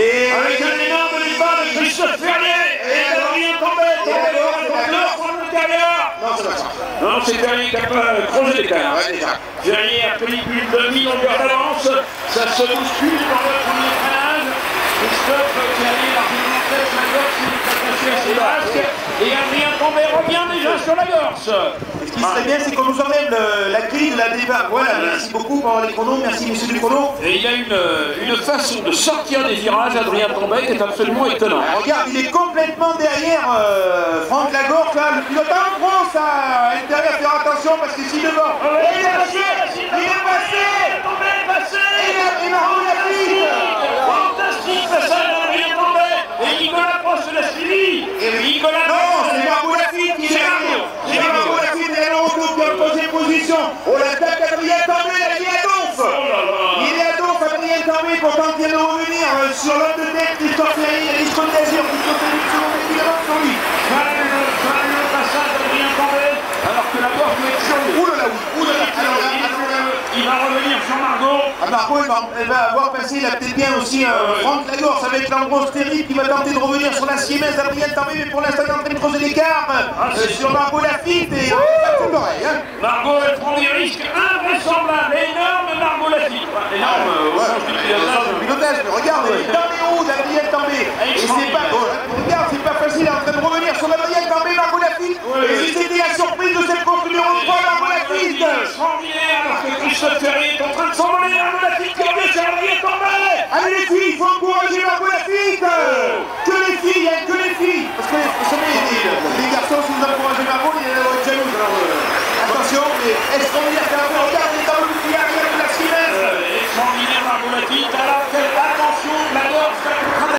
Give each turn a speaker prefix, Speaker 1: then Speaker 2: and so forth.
Speaker 1: Et
Speaker 2: Avec un énorme départ de Christophe Ferrier et Adrien Tambet, tombé devant le conteneur sur l'intérieur.
Speaker 1: Non, c'est pas ça.
Speaker 2: Non, c'est Ferrier qui a pas creusé l'écart. Ferrier a pris plus de demi-longueur d'avance. Ça se bouscule dans le premier. Christophe Ferrier largement tête la gorge, il est attaché à ses basques. Et Adrien Tambet revient déjà sur la gorge.
Speaker 1: Ce qui serait bien, c'est qu'on nous enlève le- la grille de la débat. Voilà, merci beaucoup pour les chronos. Merci, monsieur du chrono.
Speaker 2: Et il y a une, une façon de sortir des virages, Adrien Tambet, qui est absolument étonnant.
Speaker 1: Ah, Regarde, il est complètement derrière euh, Franck Lagorce, là, le pilote en France, à l'intérieur, faire attention parce que si devant, il est passé, il est passé,
Speaker 2: Tambet est passé
Speaker 1: il a, il a roulé la piste.
Speaker 2: Fantastique passage d'Adrien Tambet Et Nicolas Prost l'a suivi Et Nicolas
Speaker 1: Non, c'est Margot Lafitte qui est
Speaker 2: C'est
Speaker 1: derrière.
Speaker 2: Margot.
Speaker 1: C'est Margot Lafitte et Alain Rocco qui a posé la tête Adrien Tambay, il est à Donf.
Speaker 2: Oh
Speaker 1: Il est à Donf, Adrien Tambay, pour tenter de revenir euh, sur de tête, Christophe Ferry, il a Discone d'Azur, seconde et qui avance sur lui.
Speaker 2: Fabuleux passage d'Adrien Alors que la porte
Speaker 1: ouh là là. Alors là,
Speaker 2: Il va revenir sur Margot
Speaker 1: Ah Margot, elle va, avoir passé la peut-être bien aussi euh, Franck Lagorce avec l'ambrose terrible qui va tenter de revenir sur la siemens d'Adrien Tambay, mais pour l'instant il est en train de creuser l'écart euh,
Speaker 2: c'est
Speaker 1: sur Margot Lafitte et euh, c'est pareil. Hein.
Speaker 2: Margot, elle prend des risques invraisemblables Énorme Margot Lafitte Enfin, Énorme euh, au
Speaker 1: Ouais,
Speaker 2: sens du
Speaker 1: le
Speaker 2: pilotage.
Speaker 1: mais regarde, est dans les hauts d'Adrien Tambay. Et c'est pas, oh, regarde, c'est pas facile, elle est en train de revenir sur Adrien Tambay, Margot Lafitte.
Speaker 2: Ouais.
Speaker 1: Et c'était la surprise de cette course numéro 3, Margot Lafitte.
Speaker 2: Extraordinaire alors que Christophe Ferrier est en train de s'envoler Margot Lafitte qui revient sur Adrien Tambet
Speaker 1: Allez les filles, il faut est extraordinaire. Regarde les tableaux